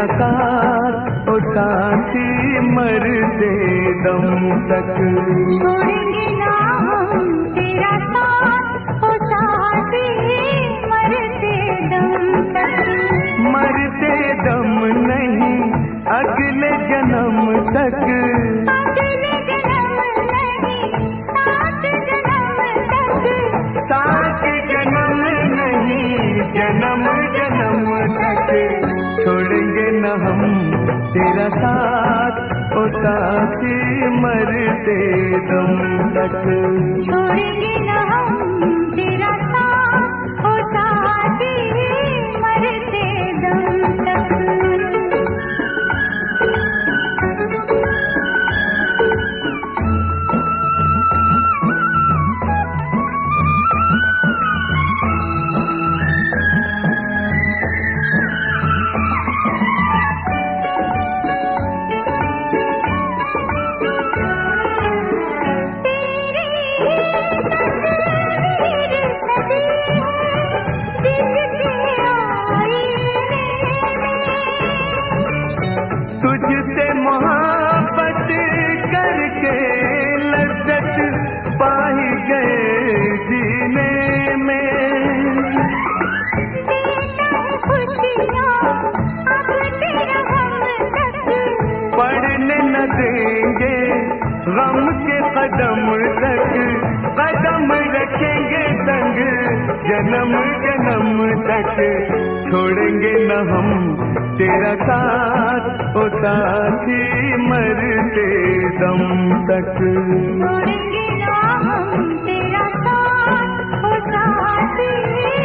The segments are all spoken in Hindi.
तेरा साथ ओ दम दम तक। मरते दम नहीं अगले जन्म तक। अगले जन्म नहीं सात जन्म तक। सात जन्म नहीं जन्म जन्म तक। साथ ओ साथी मरते दम तक। छोड़ेंगे ना हम तेरा साथ। कदम तक कदम रखेंगे संग। जन्म जन्म तक छोड़ेंगे न हम। तेरा साथ, ओ साथी मरते दम तक। छोड़ेंगे ना हम। तेरा साथ, ओ साथी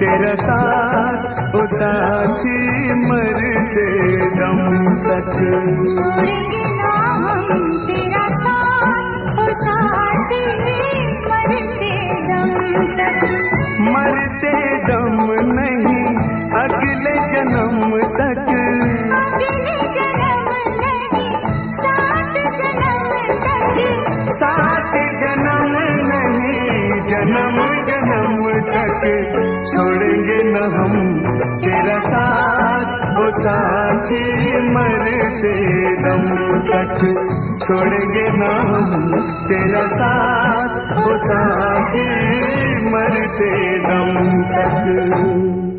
तेरा साथ ओ साची मरते दम तक। मरते दम तक। मरते दम नहीं अगले जन्म तक। अगले जन्म साथी मरते दम तक छोड़ेंगे ना हम तेरा साथ ओ साथी मरते दम तक।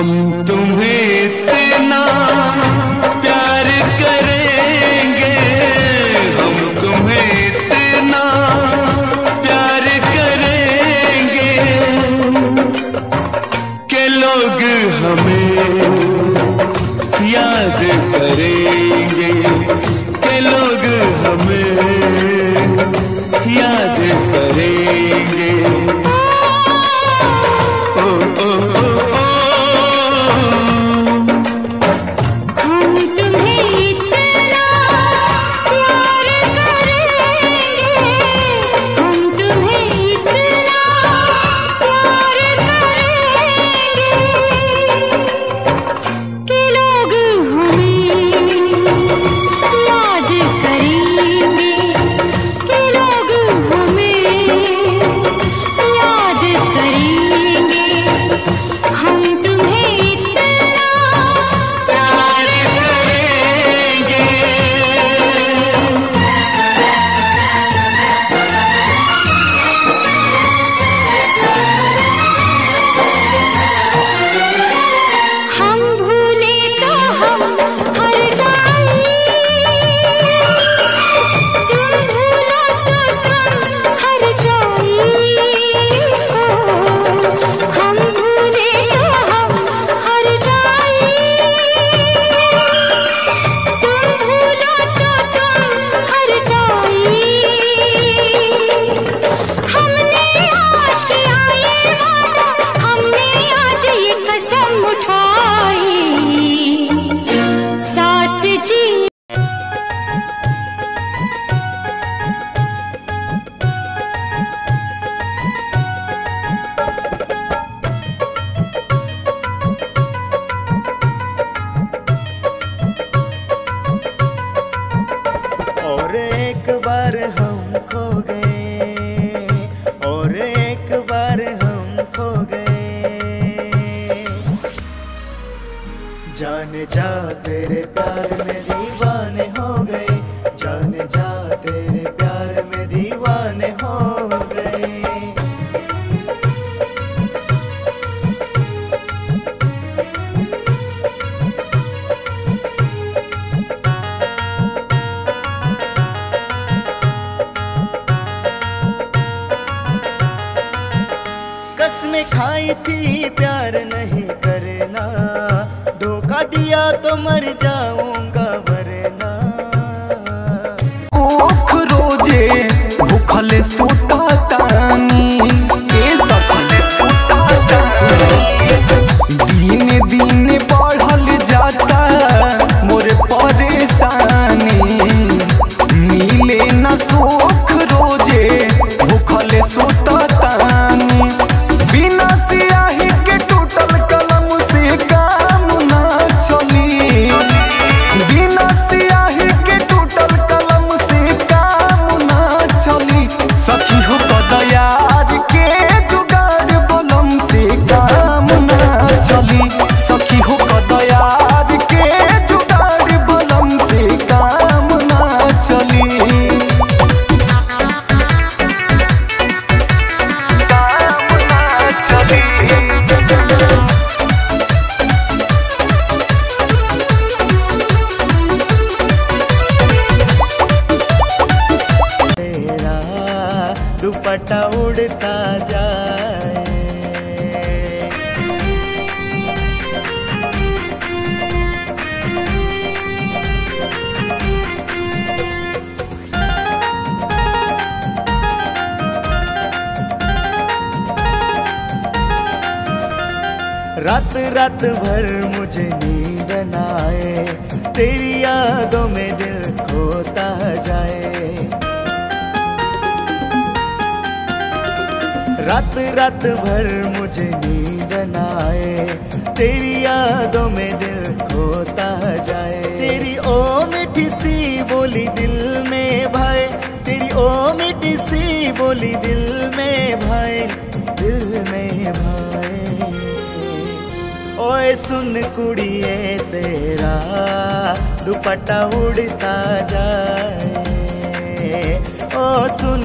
हम तुम्हें इतना प्यार करेंगे। हम तुम्हें इतना प्यार करेंगे के लोग हमें याद करेंगे। के लोग हमें याद भूखल सुता रात रात भर मुझे नींद न आए। तेरी यादों में दिल खोता जाए। रात रात भर मुझे नींद न आए। तेरी यादों में दिल खोता जाए। तेरी ओ मीठी सी बोली दिल में भाई तेरी ओ मीठी सी बोली दिल ओए सुन कुड़िए तेरा दुपट्टा उड़ता जाए। ओ सुन